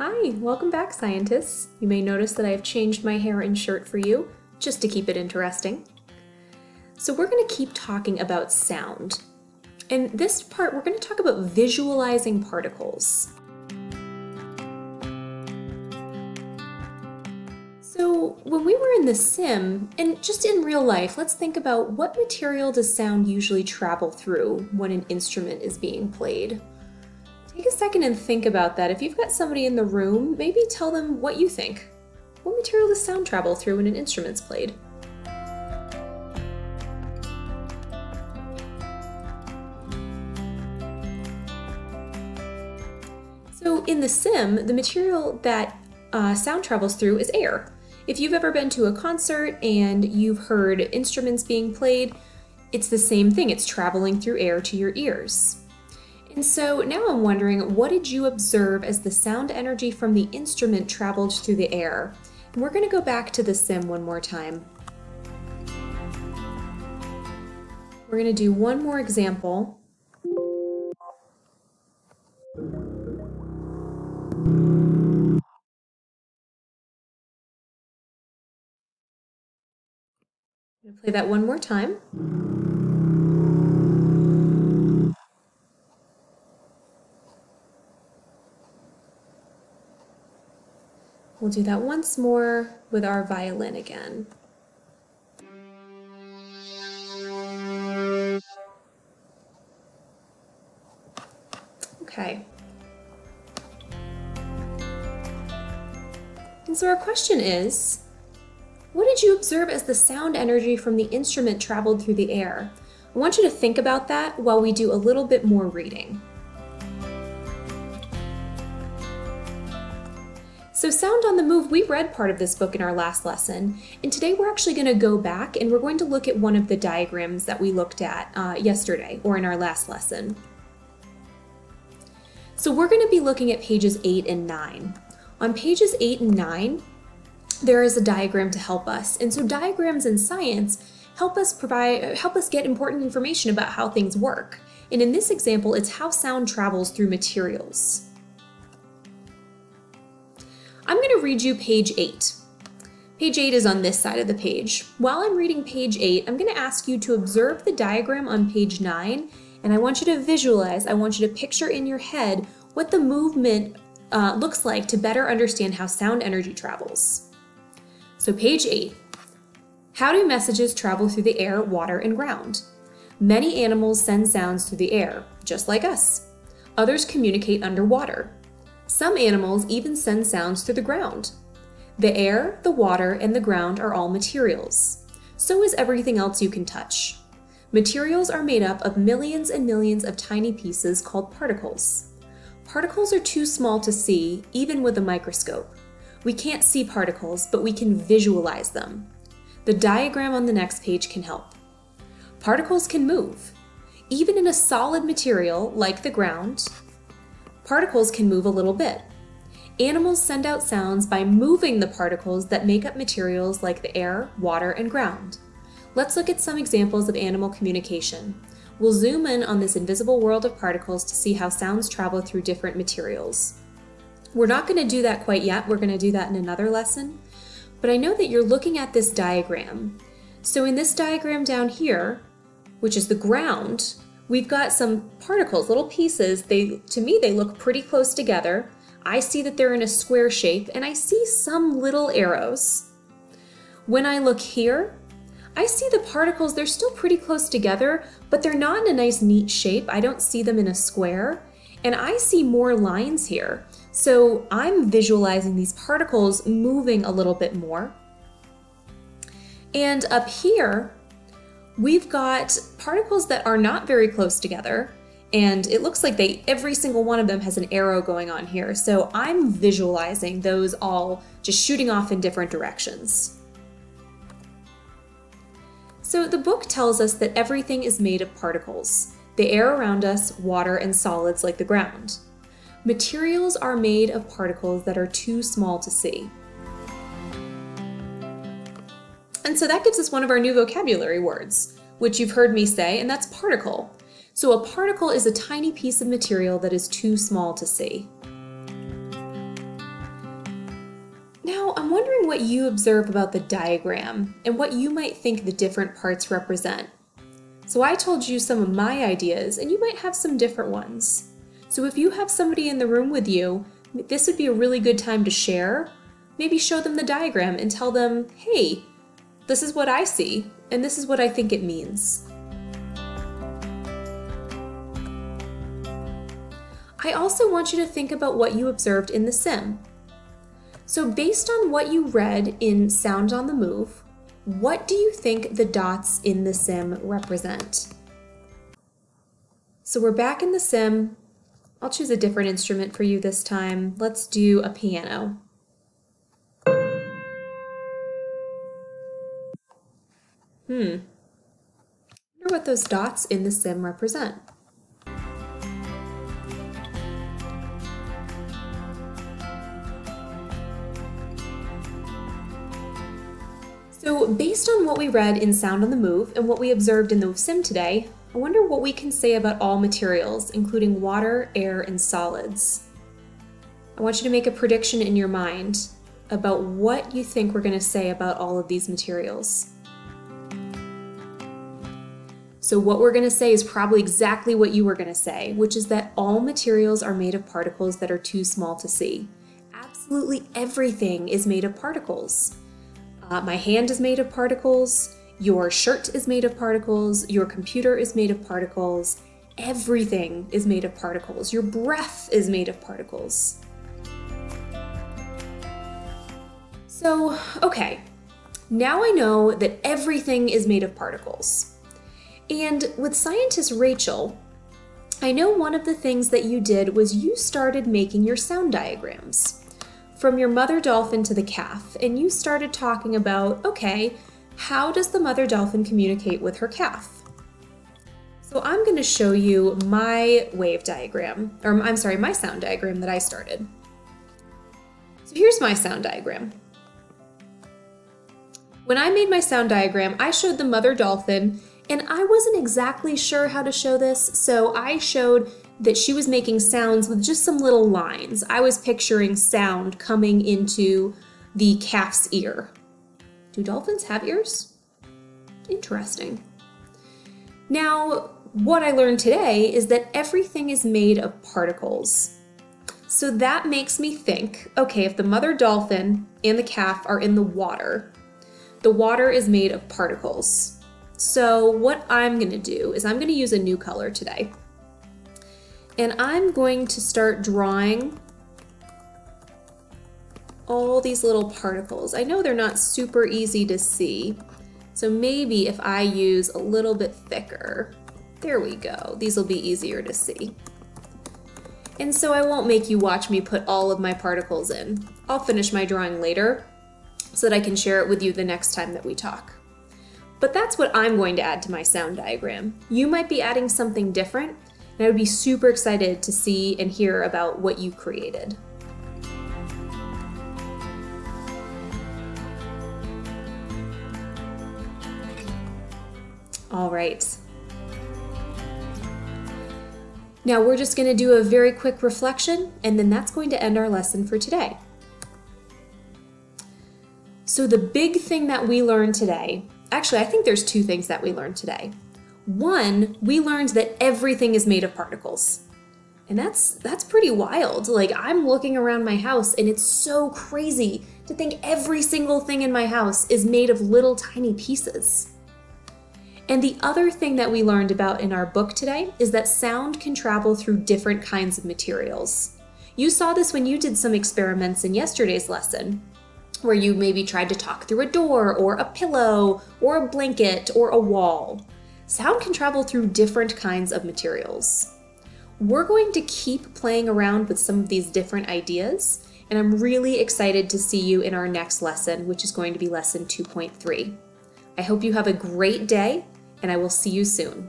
Hi, welcome back, scientists. You may notice that I have changed my hair and shirt for you, just to keep it interesting. So we're going to keep talking about sound. In this part, we're going to talk about visualizing particles. So when we were in the sim, and just in real life, let's think about what material does sound usually travel through when an instrument is being played? A second and think about that. If you've got somebody in the room, maybe tell them what you think. What material does sound travel through when an instrument's played? So in the sim, the material that uh, sound travels through is air. If you've ever been to a concert and you've heard instruments being played, it's the same thing. It's traveling through air to your ears. And so now I'm wondering, what did you observe as the sound energy from the instrument traveled through the air? And we're going to go back to the sim one more time. We're going to do one more example. play that one more time. We'll do that once more with our violin again. Okay. And so our question is, what did you observe as the sound energy from the instrument traveled through the air? I want you to think about that while we do a little bit more reading. So Sound on the Move, we read part of this book in our last lesson, and today we're actually going to go back and we're going to look at one of the diagrams that we looked at uh, yesterday or in our last lesson. So we're going to be looking at pages 8 and 9. On pages 8 and 9, there is a diagram to help us. And so diagrams in science help us provide help us get important information about how things work. And in this example, it's how sound travels through materials. I'm going to read you page 8. Page 8 is on this side of the page. While I'm reading page 8, I'm going to ask you to observe the diagram on page 9, and I want you to visualize, I want you to picture in your head what the movement uh, looks like to better understand how sound energy travels. So page 8. How do messages travel through the air, water, and ground? Many animals send sounds through the air, just like us. Others communicate underwater. Some animals even send sounds through the ground. The air, the water, and the ground are all materials. So is everything else you can touch. Materials are made up of millions and millions of tiny pieces called particles. Particles are too small to see, even with a microscope. We can't see particles, but we can visualize them. The diagram on the next page can help. Particles can move. Even in a solid material like the ground, particles can move a little bit. Animals send out sounds by moving the particles that make up materials like the air, water, and ground. Let's look at some examples of animal communication. We'll zoom in on this invisible world of particles to see how sounds travel through different materials. We're not going to do that quite yet, we're going to do that in another lesson, but I know that you're looking at this diagram. So in this diagram down here, which is the ground, We've got some particles, little pieces. They, to me, they look pretty close together. I see that they're in a square shape and I see some little arrows. When I look here, I see the particles, they're still pretty close together, but they're not in a nice neat shape. I don't see them in a square. And I see more lines here. So I'm visualizing these particles moving a little bit more. And up here, we've got particles that are not very close together and it looks like they every single one of them has an arrow going on here. So I'm visualizing those all just shooting off in different directions. So the book tells us that everything is made of particles. The air around us, water, and solids like the ground. Materials are made of particles that are too small to see. And so that gives us one of our new vocabulary words, which you've heard me say, and that's particle. So a particle is a tiny piece of material that is too small to see. Now, I'm wondering what you observe about the diagram and what you might think the different parts represent. So I told you some of my ideas, and you might have some different ones. So if you have somebody in the room with you, this would be a really good time to share. Maybe show them the diagram and tell them, hey, this is what I see, and this is what I think it means. I also want you to think about what you observed in the sim. So based on what you read in Sound on the Move, what do you think the dots in the sim represent? So we're back in the sim. I'll choose a different instrument for you this time. Let's do a piano. Hmm. I wonder what those dots in the sim represent. So based on what we read in Sound on the Move and what we observed in the sim today, I wonder what we can say about all materials, including water, air, and solids. I want you to make a prediction in your mind about what you think we're going to say about all of these materials. So what we're going to say is probably exactly what you were going to say, which is that all materials are made of particles that are too small to see. Absolutely everything is made of particles. Uh, my hand is made of particles, your shirt is made of particles, your computer is made of particles, everything is made of particles, your breath is made of particles. So, okay, now I know that everything is made of particles. And with scientist Rachel, I know one of the things that you did was you started making your sound diagrams from your mother dolphin to the calf, and you started talking about okay, how does the mother dolphin communicate with her calf? So I'm going to show you my wave diagram, or I'm sorry, my sound diagram that I started. So here's my sound diagram. When I made my sound diagram, I showed the mother dolphin, and I wasn't exactly sure how to show this, so I showed that she was making sounds with just some little lines. I was picturing sound coming into the calf's ear. Do dolphins have ears? Interesting. Now, what I learned today is that everything is made of particles. So that makes me think, okay, if the mother dolphin and the calf are in the water, the water is made of particles. So what I'm gonna do is I'm gonna use a new color today. And I'm going to start drawing all these little particles. I know they're not super easy to see, so maybe if I use a little bit thicker, there we go. These will be easier to see. And so I won't make you watch me put all of my particles in. I'll finish my drawing later so that I can share it with you the next time that we talk. But that's what I'm going to add to my sound diagram. You might be adding something different, and I would be super excited to see and hear about what you created. All right. Now we're just going to do a very quick reflection, and then that's going to end our lesson for today. So the big thing that we learned today, actually I think there's two things that we learned today. One, we learned that everything is made of particles. And that's that's pretty wild. Like I'm looking around my house and it's so crazy to think every single thing in my house is made of little tiny pieces. And the other thing that we learned about in our book today is that sound can travel through different kinds of materials. You saw this when you did some experiments in yesterday's lesson, where you maybe tried to talk through a door or a pillow or a blanket or a wall sound can travel through different kinds of materials. We're going to keep playing around with some of these different ideas, and I'm really excited to see you in our next lesson, which is going to be lesson 2.3. I hope you have a great day, and I will see you soon.